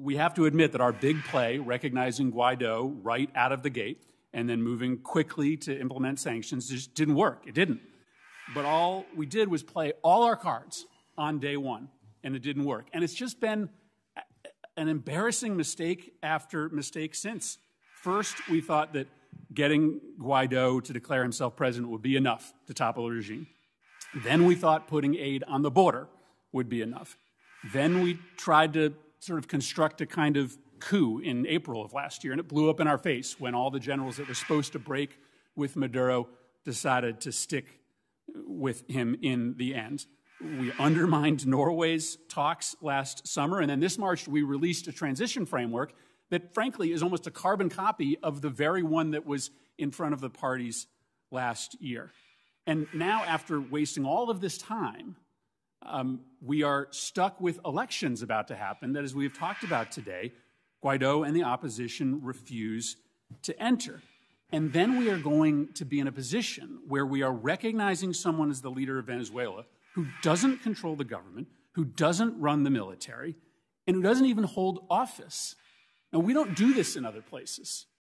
we have to admit that our big play, recognizing Guaido right out of the gate and then moving quickly to implement sanctions, just didn't work. It didn't. But all we did was play all our cards on day one, and it didn't work. And it's just been an embarrassing mistake after mistake since. First, we thought that getting Guaido to declare himself president would be enough to topple the regime. Then we thought putting aid on the border would be enough. Then we tried to sort of construct a kind of coup in April of last year, and it blew up in our face when all the generals that were supposed to break with Maduro decided to stick with him in the end. We undermined Norway's talks last summer, and then this March we released a transition framework that, frankly, is almost a carbon copy of the very one that was in front of the parties last year. And now, after wasting all of this time, um, we are stuck with elections about to happen that, as we've talked about today, Guaido and the opposition refuse to enter. And then we are going to be in a position where we are recognizing someone as the leader of Venezuela who doesn't control the government, who doesn't run the military, and who doesn't even hold office. Now, we don't do this in other places.